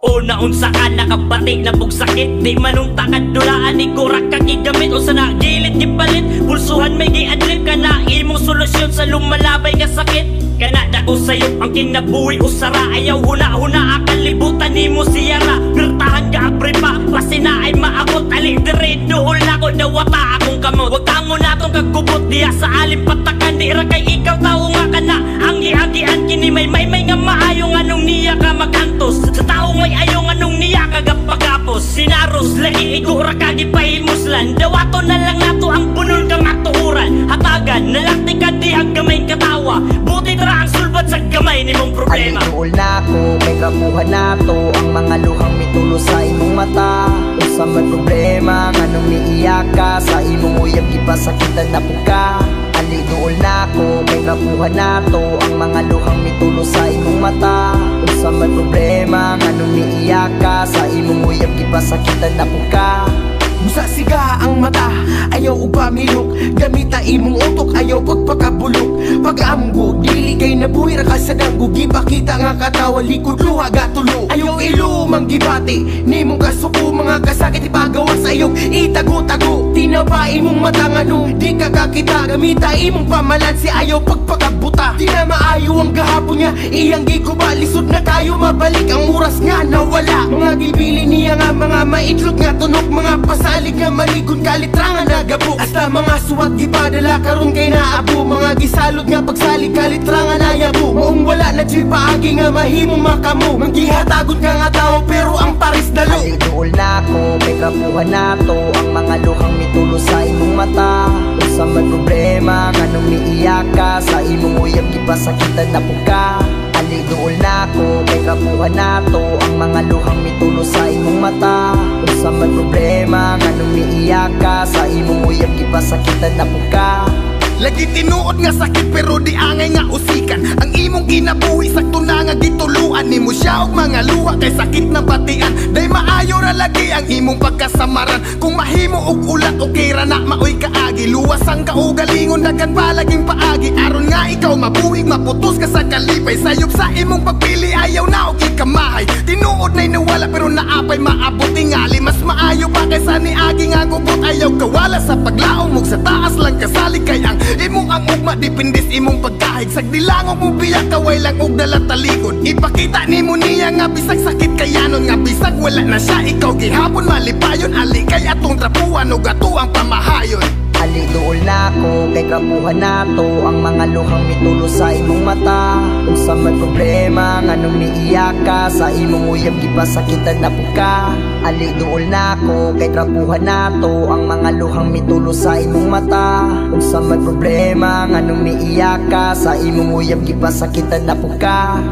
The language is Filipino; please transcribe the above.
Una unsa ka nakabati na bugsakit Di manunta ka dulaan ni kurak ka gigamit. Unsa na gilid gipalit Pulsuhan may giadlip. Ka na Imong solusyon sa lumalabay ka sakit. Kana dako sayo ang kinabuhi usara Ayaw huna-huna akalibutan ni mo siyara Pirtahan ka apre pa Basi na ay maabot. Ali dire duhol na ko dawata akong kamot. Huwag ka mo natong kagubot Diya sa alim patakan. Di ra kay ikaw tao nga kana Ang giagian kini may may mong problema. Aliduol na ko, may kapuhan na to. Ang mga luhang mitulo sa imong mata. Usa man problema, nganong niiyak ka? Sa imong uyab gipasakitan na po ka. Aliduol na ko, may kapuhan na to. Ang mga luhang mitulo sa imong mata. Usa man problema, nganong niiyak ka? Sa imong uyab gipasakitan na po ka. Musa siga ang mata, ayaw upa milok Gamita imong utok, ayaw pagpakabulok. Pag amgo, dili kay nabuhi ra ka sa danggo Gipakita nga katawa, likod luha gatulo. Ayaw ilumang gibati, nimong kasuko Mga kasakit ipagawa sa iyong itago-tago. Tinaba imong mata nga no, di ka kakita Gamita imong pamalansi, ayaw pagpakabuta. Di na maayo ang gahapon niya, iyang gikuba Lisod na kayo, mabalik ang oras nga nawala. Mga gibili niya nga, mga maitlog nga tunok Mga pasalig nga maligon, kalitrangan na gabo Hasta mga suwat gipadala karon kay naabo Mga gisalod nga pagsalig, kalitrangan na yabo Maong wala na dyan paagi nga mahimong makamo. Manggihatagon ka nga tao, pero ang paris dalo. Aliduol na ko, may kapuhan na to. Ang mga luhang mitulo sa imong mata. Usa man problema, nganong niiyak ka? Sa imong uyab gipasakitan na po ka Aliduol na ko, may kapuhan na to mga luhang mitulo sa imong mata. Usa man problema, nganong niiyak ka? Sa imong uyab gipasakitan na po ka Lagi tinuod nga sakit pero di angay nga usikan. Ang imong kinabuhi sakto na nga gituluan. Nimo siya og mga luha kay sakit na batian. Day maayo ra lagi ang imong pagkasamaran. Kung mahimo og ulat okay ra na maoy kaagi. Luwas ang kaugalingon dagan palaging paagi. Aron nga ikaw mabuhig maputos ka sa kalipay. Sayop sa imong pagpili ayaw na og ikamahay. Tinuod na'y nawala pero naapay maabot maayo pa kaysa ni agi nga gubot Ayaw kawala sa paglaong mog sa taas lang kasali kay ang Imong ang ugma dipindis imong pagkahig. Sag dilangog mo biyak kaway lang og dala talikod Ipakita nimo niya nga bisag sakit kayanon Nga bisag wala na siya. Ikaw gihapon malipayon. Ali kay atong trapuan ug ato ang pamahayon. Aliduol na ko, kay kapuhan na to Ang mga luhang mitulo sa imong mata. Unsa man problema, nganong niiyak ka Sa imong uyab gipasakitan na po ka. Aliduol na ko, kay kapuhan na to Ang mga luhang mitulo sa imong mata. Unsa man problema, nganong niiyak ka Sa imong uyab gipasakitan na po ka